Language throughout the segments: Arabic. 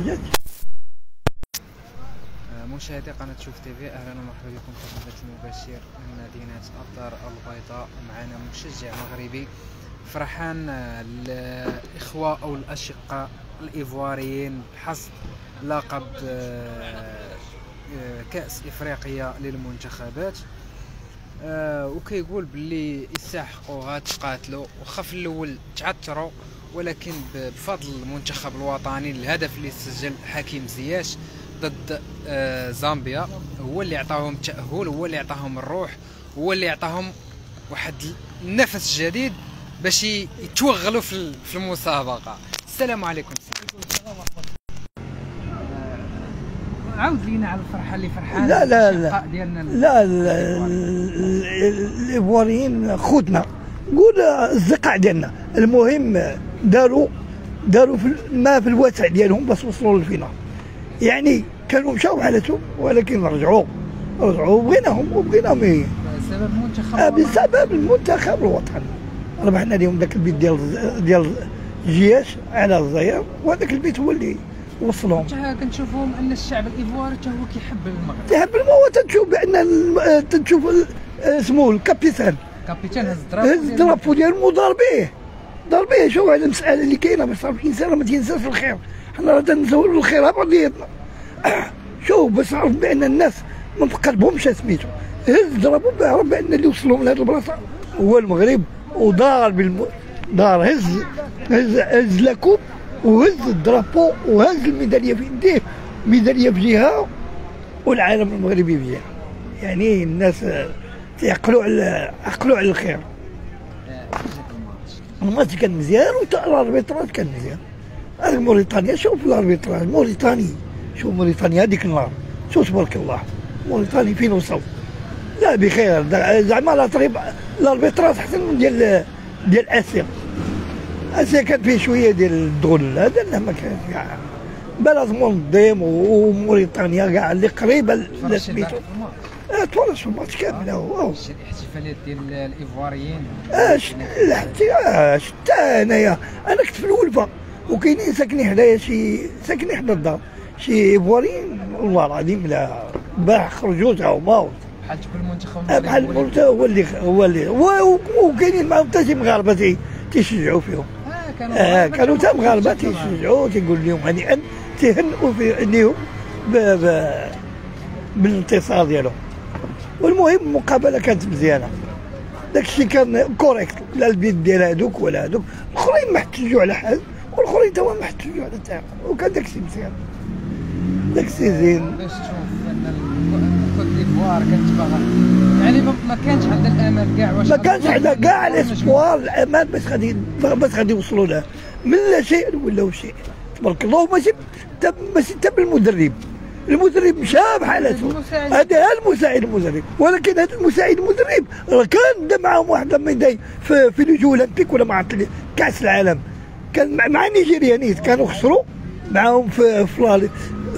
جاتش مشاهدي قناة شوف تيفي أهلا ومرحبا بكم في البث المباشر من مدينة الدار البيضاء معنا مشجع مغربي. فرحان الاخوة أو الأشقاء الإيفواريين بحصد لقب آه، آه، كأس إفريقيا للمنتخبات. آه، وكيقول باللي يستحقوا غاتقاتلوا وخا في الأول تعثروا ولكن بفضل المنتخب الوطني الهدف اللي سجل حكيم زياش ضد آه، زامبيا هو اللي عطاهم التاهل هو اللي عطاهم الروح هو اللي عطاهم واحد النفس جديد باش يتوغلوا في في المسابقه السلام عليكم آه، عاود لينا على الفرحه اللي فرحان لا لا لا ديالنا لا لا الايفواريين خوتنا قول الزقاع ديالنا. المهم داروا داروا في ما في الوسع ديالهم باش وصلوا لل finale. يعني كانوا مشاو بحالتهم ولكن رجعوا رجعوا وبغيناهم وبغيناهم. بسبب المنتخب آه،. بسبب المنتخب الوطني. ربحنا اليوم ذاك البيت ديال ديال زياش على الزير وهذاك البيت هو اللي وصلهم. كنشوفهم أن الشعب الايفواري حتى هو كيحب المغرب. تحب الموت تشوف بأن آه، اسمه الكابيتان كابيتان هز هز الدراب الدرابو ديالو وضربيه ضربيه شوف هذه المساله اللي كاينة باش تعرف الانسان ما تينساش الخير. حنا راه تنزولوا الخير على بعضياتنا شوف باش تعرف بأن الناس ما في قلبهمش سميتو. هز ضربوا بعرف بأن اللي وصلهم لهذه البلاصة هو المغرب ودار بالم... دار هز هز هز لاكوب وهز الدرابو وهز الميدالية في يديه. ميدالية في جهة والعلم المغربي في جهة. يعني الناس يعقلوا على عقلوا على الخير. الماتش كان مزيان وال arbitrage كان مزيان. هذيك موريتانيا شوف ال arbitrage موريتاني شوف موريتانيا هذيك النهار. شوف تبارك الله. موريتاني فين وصل؟ لا بخير. زعما لا طريب ال arbitrage احسن من ديال ديال آسيا. آسيا كان فيه شوية ديال الدغل هذا لا ما كانش كاع بلد منظم وموريتانيا كاع اللي قريبة لسميتو. البارح في الماتش آه، كامل هو هو. شي الاحتفالات ديال الإيفواريين؟ اش حتى اش حتى أنايا. أنا كنت في الولفة وكاينين ساكنين حدايا شي ساكنين حدا الدار. شي إيفواريين والله العظيم لا البارح خرجوا تا هما. بحال تكون المنتخب آه، بحال المولتا هو اللي هو اللي وكاينين معاهم حتى شي مغاربة تي- تيشجعوا فيهم. آه كانوا آه كانوا حتى مغاربة تيشجعوا. تيقول لهم هنيئا تيهنئوا في ليهم بالانتصار ديالهم. والمهم المقابله كانت مزيانة. داك الشيء كان correct لا البيت ديال هذوك ولا هذوك الآخرين ما احتجوا على حال. والآخرين توا ما احتجوا على حتى. حاجة. وكان داك الشيء مزيان. داك الشيء زين. باش تشوف أن الكوت ديفوار كانت باغا يعني ما كانش عندنا الامل كاع واش ما كانش عندنا كاع الاسبوار الأمان باش غادي باش غادي يوصلوا له من لا شيء ولاو شيء. تبارك الله. ماشي تا- ماشي حتى بالمدرب. المدرب مشى بحالته. هذا المساعد المدرب ولكن هذا المساعد المدرب راه كان دا معاهم واحد لما يداي في في لي جو اولمبيك ولا ما عرفت كأس العالم. كان مع- مع النيجيريانيت كانوا خسروا معاهم في في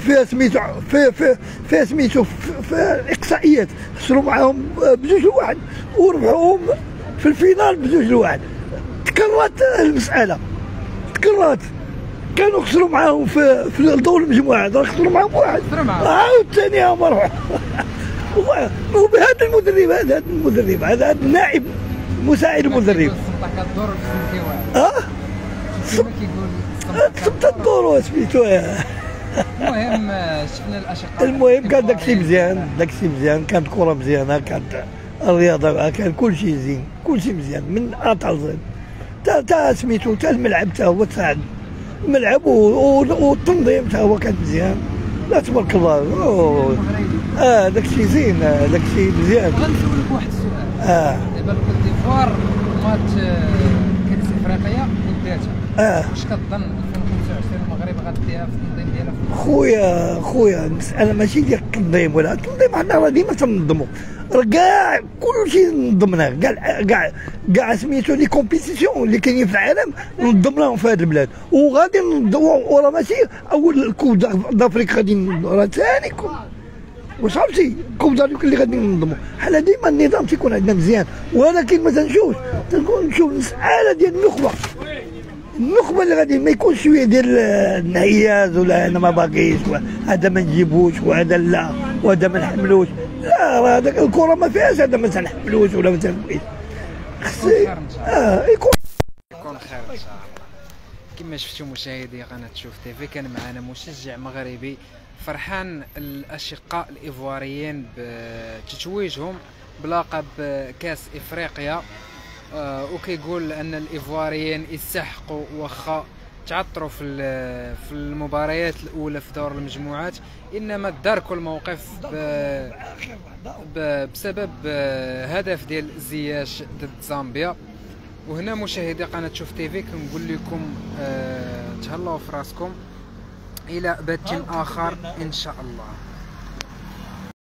في سميتو في في في سميتو في, في الإقصائيات. خسروا معاهم بجوج لواحد وربحوهم في الفينال بجوج لواحد تكررت المسألة. تكررت. كانوا خسروا معاهم في في دور المجموعات راه خسروا معاهم واحد. خسروا معاهم. عاود ثاني هما روح والله هو بهذا المدرب هذا هذا المدرب هذا النائب مساعد المدرب. آه؟ السلطة سبت الدور سميتو المهم آه، شفنا الأشقاء. المهم كان داكشي مزيان داكشي مزيان كانت كرة مزيانة كانت الرياضة كان كل شيء زين كل شيء مزيان من ا تا زين تا تا سميتو تا الملعب تا هو تساعد. الملعب والتنظيم تا هو كان مزيان. لا تبارك الله. آه داكشي زين آه، داكشي مزيان. غنسولك واحد السؤال. آه. دابا الكوت ديفوار مات آه، كاس إفريقيا وداتها. آه. واش كتظن 2025 المغرب غديها في خويا خويا المسألة ماشي ديال التنظيم ولا التنظيم حنا راه ديما تنظموا راه كاع كل شيء نظمناه كاع كاع كاع سميتو les compétitions اللي كاينين في العالم نظمناهم في هذا البلاد. وغادي وراه ماشي أول Coupe d'Afrique غادي راه ثاني coupe واش عرفتي؟ Coupe d'Afrique اللي غادي ننظموا حنا ديما النظام تيكون عندنا مزيان. ولكن ما تنشوفش. تنكون نشوف المسألة ديال النخبة النخبه اللي غادي ما يكونش شوية ديال الانحياز ولا أنا ما باغيش هذا ما نجيبوش وهذا لا وهذا ما نحملوش. لا راه هذاك الكرة ما فيهاش هذا ما تنحملوش ولا ما تنبغيش. خص آه يكون يكون خير إن شاء الله. كما شفتوا مشاهدي قناة شوف تيفي كان معنا مشجع مغربي فرحان الأشقاء الإيفواريين بتتويجهم بلقب كاس إفريقيا. وكيقول أن الإيفواريين يستحقوا واخا تعثروا في في المباريات الأولى في دور المجموعات إنما تداركوا الموقف بسبب هدف ديال زياش ضد زامبيا. وهنا مشاهدي قناة شوف تيفي كنقول لكم آه تهلاو في راسكم إلى بات آخر إن شاء الله.